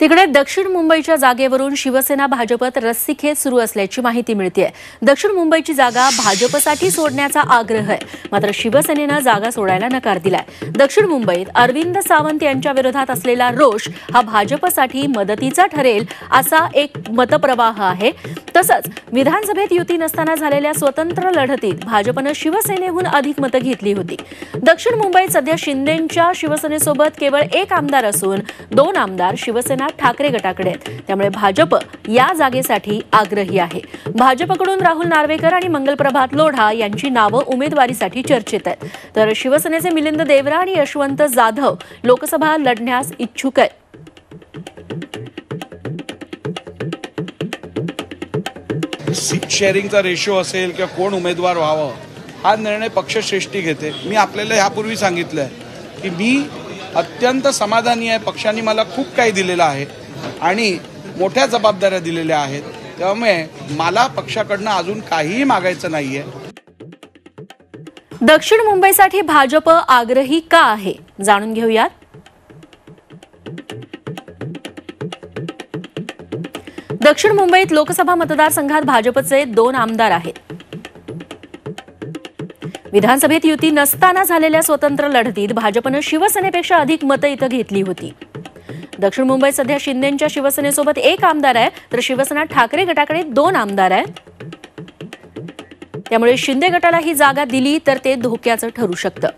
तिकडे दक्षिण मुंबईच्या जागेवरून शिवसेना भाजपत रस्सीखेच सुरू असल्याची माहिती मिळते दक्षिण मुंबईची जागा भाजपसाठी सोडण्याचा आग्रह आहे. मात्र शिवसेनेनं जागा सोडायला नकार दिलाय. दक्षिण मुंबईत अरविंद सावंत यांच्या विरोधात असलेला रोष हा भाजपसाठी मदतीचा ठरेल असा एक मतप्रवाह आहे. तसंच विधानसभेत युती नसताना झालेल्या स्वतंत्र लढतीत भाजपनं शिवसेनेहून अधिक मतं घेतली होती. दक्षिण मुंबईत सध्या शिंदेंच्या शिवसेनेसोबत केवळ एक आमदार असून दोन आमदार शिवसेना ठाकरे गटाकडे आहेत. त्यामुळे भाजप या जागेसाठी आग्रही आहे. भाजपकडून राहुल नार्वेकर आणि मंगलप्रभात लोढा यांची नावं उमेदवारीसाठी चर्चेत आहेत. तर शिवसेनेचे मिलिंद देवरा आणि यशवंत जाधव लोकसभा लढण्यास इच्छुक आहेत. सीट शेअरिंगचा रेशो असेल किंवा कोण उमेदवार व्हावं हा निर्णय पक्षश्रेष्ठी घेते. मी आपल्याला ह्यापूर्वी सांगितलं आहे की मी अत्यंत समाधानी आहे पक्षाने मला खूप काही दिलेलं आहे आणि मोठ्या जबाबदाऱ्या दिलेल्या आहेत. त्यामुळे मला पक्षाकडनं अजून काहीही मागायचं नाही आहे दक्षिण मुंबईसाठी भाजप आग्रही का आहे? जाणून घेऊयात. दक्षिण मुंबईत लोकसभा मतदारसंघात भाजपचे दोन आमदार आहेत. विधानसभेत युती नसताना झालेल्या स्वतंत्र लढतीत भाजपनं शिवसेनेपेक्षा अधिक मतं इथं घेतली होती. दक्षिण मुंबईत सध्या शिंदेच्या शिवसेनेसोबत एक आमदार आहे तर शिवसेना ठाकरे गटाकडे दोन आमदार आहेत. त्यामुळे शिंदे गटाला ही जागा दिली तर ते धोक्याचं ठरू शकतं.